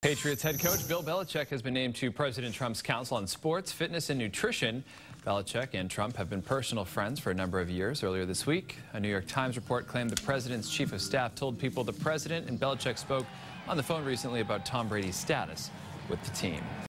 Patriots head coach Bill Belichick has been named to President Trump's Council on Sports, Fitness, and Nutrition. Belichick and Trump have been personal friends for a number of years. Earlier this week, a New York Times report claimed the president's chief of staff told people the president and Belichick spoke on the phone recently about Tom Brady's status with the team.